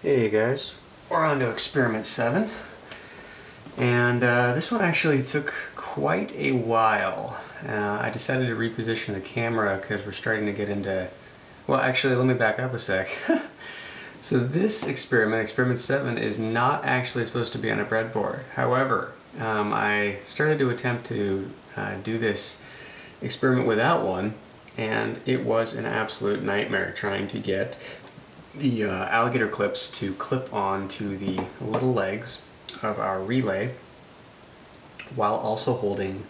Hey guys, we're on to experiment 7 and uh, this one actually took quite a while. Uh, I decided to reposition the camera because we're starting to get into, well actually let me back up a sec. so this experiment, experiment 7, is not actually supposed to be on a breadboard. However, um, I started to attempt to uh, do this experiment without one and it was an absolute nightmare trying to get the uh, alligator clips to clip on to the little legs of our relay while also holding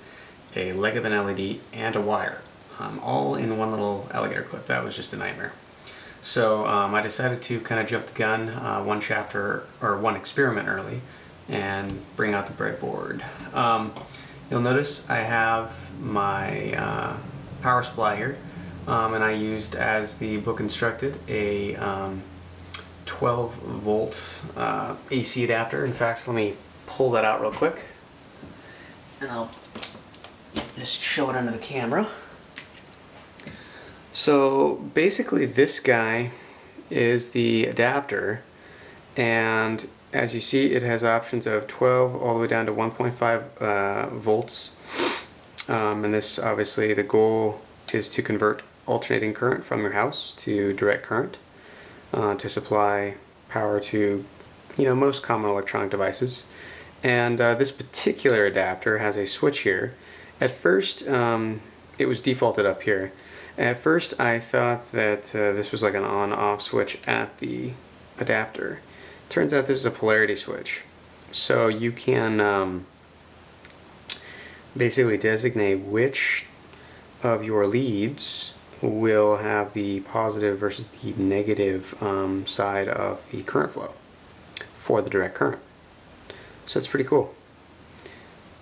a leg of an LED and a wire um, all in one little alligator clip. That was just a nightmare. So um, I decided to kind of jump the gun uh, one chapter or one experiment early and bring out the breadboard. Um, you'll notice I have my uh, power supply here um, and I used as the book instructed a um, 12 volt uh, AC adapter. In fact, let me pull that out real quick and I'll just show it under the camera. So basically this guy is the adapter and as you see it has options of 12 all the way down to 1.5 uh, volts um, and this obviously the goal is to convert alternating current from your house to direct current uh, to supply power to you know most common electronic devices. And uh, this particular adapter has a switch here. At first um, it was defaulted up here. At first I thought that uh, this was like an on-off switch at the adapter. Turns out this is a polarity switch. So you can um, basically designate which of your leads will have the positive versus the negative um, side of the current flow for the direct current. So that's pretty cool.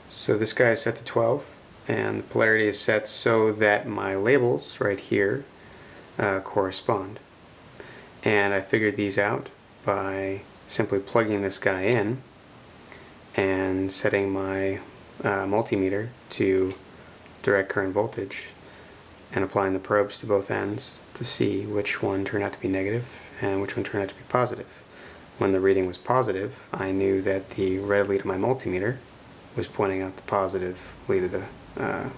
So this guy is set to 12 and the polarity is set so that my labels right here uh, correspond. And I figured these out by simply plugging this guy in and setting my uh, multimeter to direct current voltage and applying the probes to both ends to see which one turned out to be negative and which one turned out to be positive. When the reading was positive, I knew that the red lead of my multimeter was pointing out the positive lead of the uh,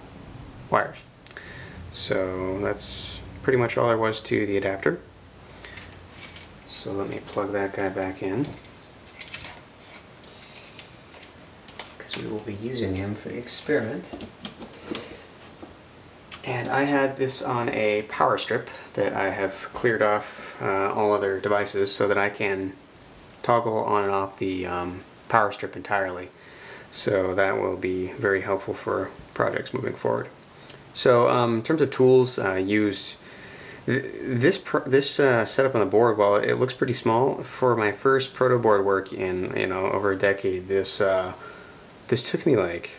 wires. So that's pretty much all there was to the adapter. So let me plug that guy back in. Because we will be using him for the experiment. And I had this on a power strip that I have cleared off uh, all other devices so that I can toggle on and off the um, power strip entirely. So that will be very helpful for projects moving forward. So um, in terms of tools I used, this this uh, setup on the board, while it looks pretty small, for my first proto board work in you know over a decade, this uh, this took me like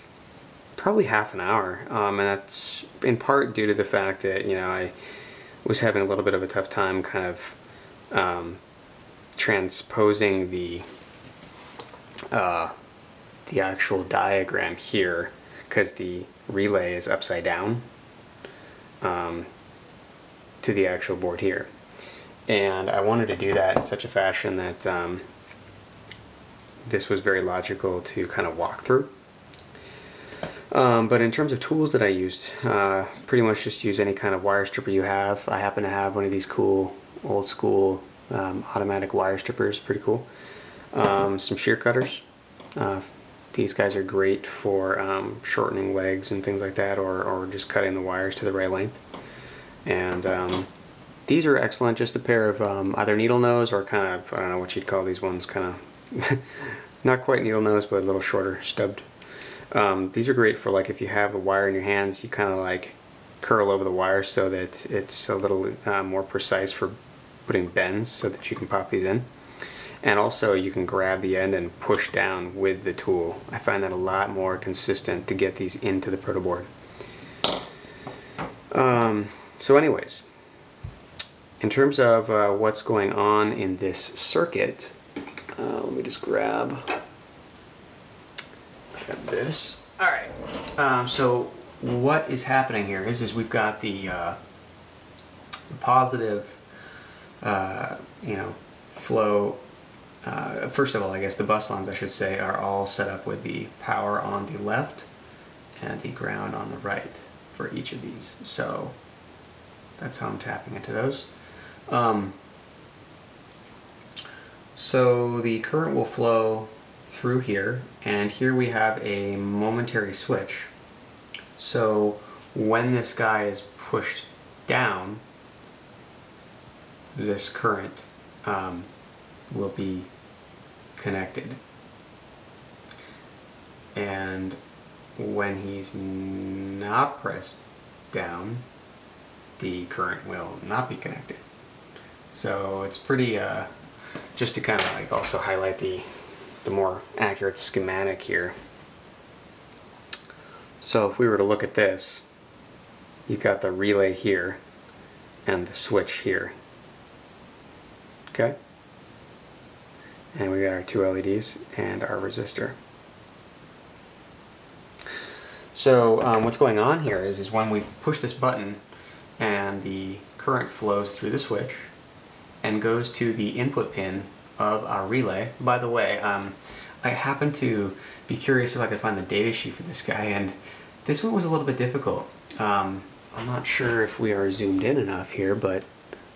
probably half an hour, um, and that's in part due to the fact that you know I was having a little bit of a tough time kind of um, transposing the uh, the actual diagram here because the relay is upside down um, to the actual board here. And I wanted to do that in such a fashion that um, this was very logical to kind of walk through um, but in terms of tools that I used, uh, pretty much just use any kind of wire stripper you have. I happen to have one of these cool old school um, automatic wire strippers, pretty cool. Um, some shear cutters. Uh, these guys are great for um, shortening legs and things like that or, or just cutting the wires to the right length. And um, these are excellent, just a pair of um, either needle nose or kind of, I don't know what you'd call these ones, kind of, not quite needle nose, but a little shorter, stubbed um, these are great for like if you have a wire in your hands, you kind of like curl over the wire so that it's a little uh, more precise for putting bends so that you can pop these in. And also you can grab the end and push down with the tool. I find that a lot more consistent to get these into the proto board. Um, so anyways, in terms of uh, what's going on in this circuit, uh, let me just grab this. All right. Um, so what is happening here is, is we've got the, uh, the positive, uh, you know, flow first of all, I guess the bus lines, I should say, are all set up with the power on the left and the ground on the right for each of these. So that's how I'm tapping into those. Um, so the current will flow through here, and here we have a momentary switch. So when this guy is pushed down, this current um, will be connected. And when he's not pressed down, the current will not be connected. So it's pretty, uh, just to kind of like also highlight the, the more accurate schematic here. So if we were to look at this, you've got the relay here and the switch here. Okay? And we've got our two LEDs and our resistor. So um, what's going on here is, is when we push this button and the current flows through the switch and goes to the input pin of our relay. By the way, um, I happen to be curious if I could find the data sheet for this guy and this one was a little bit difficult. Um, I'm not sure if we are zoomed in enough here, but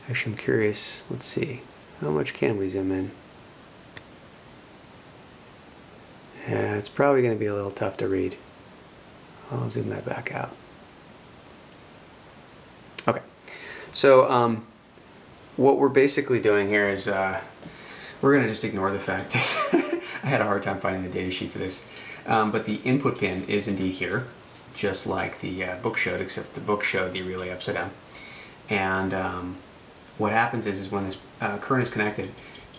actually I'm curious. Let's see. How much can we zoom in? Yeah, it's probably going to be a little tough to read. I'll zoom that back out. Okay, so um, what we're basically doing here is uh, we're going to just ignore the fact that I had a hard time finding the data sheet for this. Um, but the input pin is indeed here, just like the uh, book showed, except the book showed the relay upside down. And um, what happens is, is when this uh, current is connected,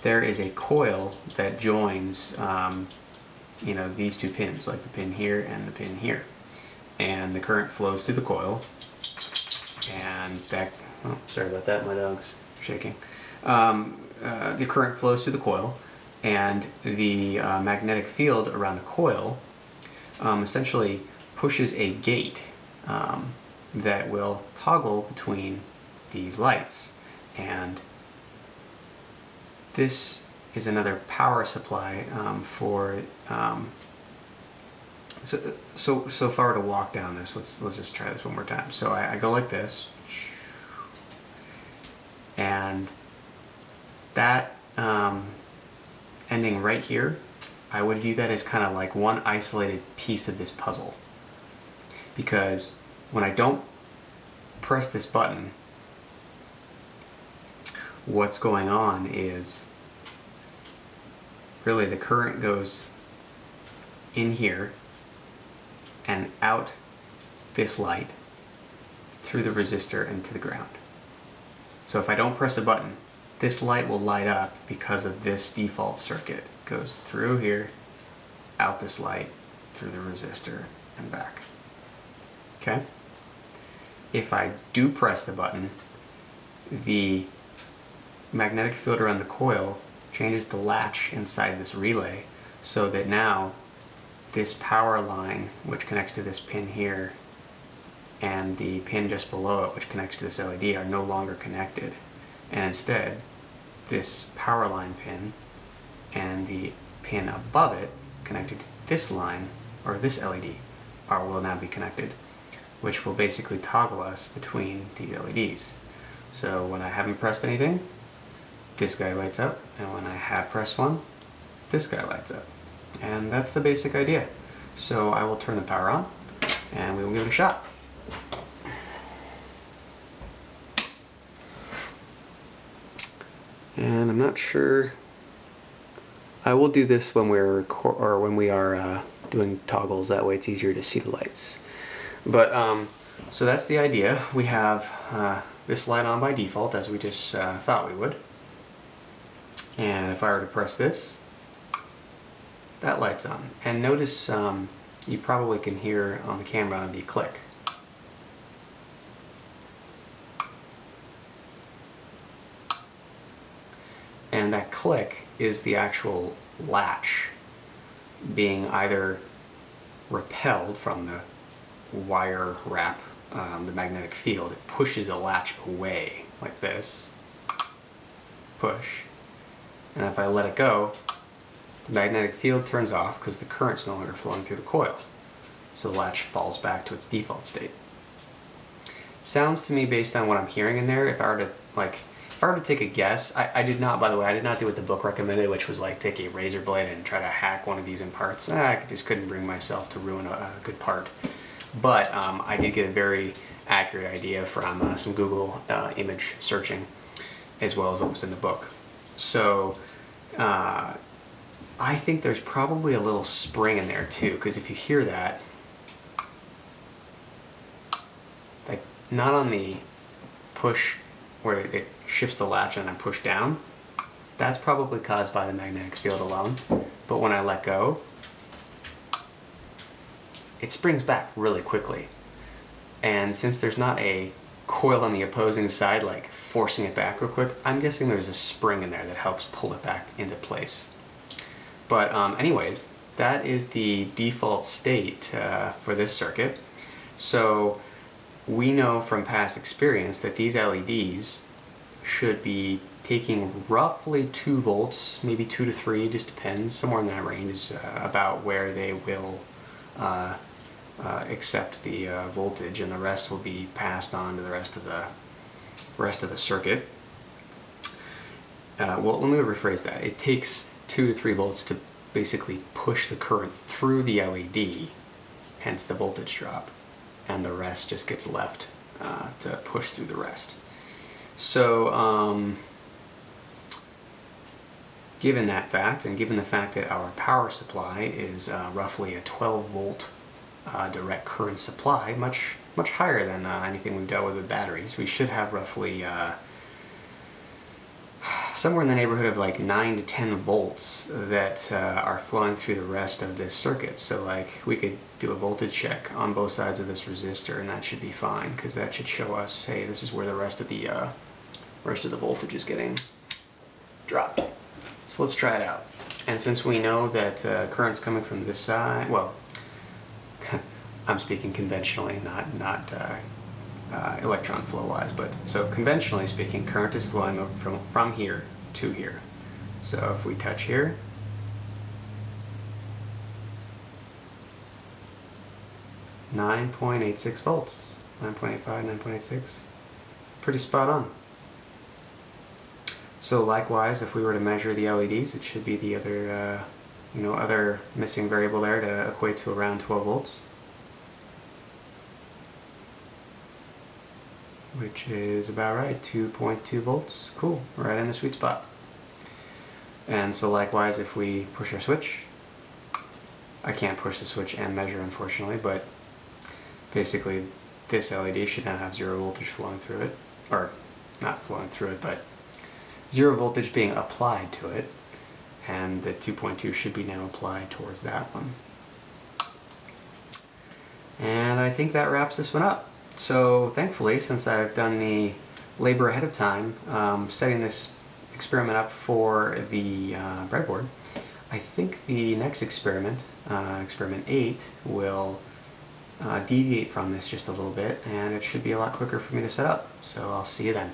there is a coil that joins um, you know, these two pins, like the pin here and the pin here. And the current flows through the coil, and that, oh, sorry about that, my dog's shaking. Um, uh, the current flows through the coil, and the uh, magnetic field around the coil um, essentially pushes a gate um, that will toggle between these lights. And this is another power supply um, for um, so, so so far to walk down this let's let's just try this one more time so I, I go like this and that um, ending right here I would view that as kind of like one isolated piece of this puzzle because when I don't press this button what's going on is really the current goes in here and out this light through the resistor and to the ground. So if I don't press a button, this light will light up because of this default circuit. It goes through here, out this light, through the resistor, and back. Okay? If I do press the button, the magnetic field around the coil changes the latch inside this relay so that now this power line which connects to this pin here and the pin just below it which connects to this LED are no longer connected and instead this power line pin and the pin above it connected to this line or this LED are will now be connected which will basically toggle us between these LEDs so when I haven't pressed anything this guy lights up, and when I have pressed one, this guy lights up. And that's the basic idea. So I will turn the power on, and we will give it a shot. And I'm not sure. I will do this when we're or when we are uh, doing toggles. That way, it's easier to see the lights. But um, so that's the idea. We have uh, this light on by default, as we just uh, thought we would. And if I were to press this, that lights on. And notice um, you probably can hear on the camera the click. And that click is the actual latch being either repelled from the wire wrap, um, the magnetic field. It pushes a latch away like this. Push and if I let it go, The magnetic field turns off because the current's no longer flowing through the coil. So the latch falls back to its default state. Sounds to me based on what I'm hearing in there, if I were to like if I were to take a guess, I, I did not, by the way, I did not do what the book recommended, which was like take a razor blade and try to hack one of these in parts. Ah, I just couldn't bring myself to ruin a, a good part. But um, I did get a very accurate idea from uh, some Google uh, image searching, as well as what was in the book. So uh, I think there's probably a little spring in there too, because if you hear that, like not on the push where it shifts the latch and I push down, that's probably caused by the magnetic field alone. But when I let go, it springs back really quickly. And since there's not a coil on the opposing side, like forcing it back real quick, I'm guessing there's a spring in there that helps pull it back into place. But um, anyways, that is the default state uh, for this circuit. So we know from past experience that these LEDs should be taking roughly 2 volts, maybe 2 to 3, just depends, somewhere in that range is uh, about where they will uh, uh, accept the uh, voltage and the rest will be passed on to the rest of the rest of the circuit. Uh, well, let me rephrase that. It takes 2 to 3 volts to basically push the current through the LED, hence the voltage drop, and the rest just gets left uh, to push through the rest. So, um, given that fact, and given the fact that our power supply is uh, roughly a 12 volt uh, direct current supply, much much higher than uh, anything we've dealt with with batteries, we should have roughly uh, somewhere in the neighborhood of like 9 to 10 volts that uh, are flowing through the rest of this circuit. So like we could do a voltage check on both sides of this resistor and that should be fine because that should show us, hey, this is where the rest of the uh, rest of the voltage is getting dropped. So let's try it out. And since we know that uh, current's coming from this side, well, I'm speaking conventionally, not not uh, uh, electron flow wise, but so conventionally speaking, current is flowing from, from here to here. So if we touch here, Nine point eight six volts, nine point eight five, nine point eight six, pretty spot on. So likewise, if we were to measure the LEDs, it should be the other, uh, you know, other missing variable there to equate to around 12 volts. which is about right, 2.2 volts. Cool, right in the sweet spot. And so likewise, if we push our switch, I can't push the switch and measure unfortunately, but basically this LED should now have zero voltage flowing through it, or not flowing through it, but zero voltage being applied to it, and the 2.2 should be now applied towards that one. And I think that wraps this one up. So thankfully, since I've done the labor ahead of time, um, setting this experiment up for the uh, breadboard, I think the next experiment, uh, experiment 8, will uh, deviate from this just a little bit and it should be a lot quicker for me to set up. So I'll see you then.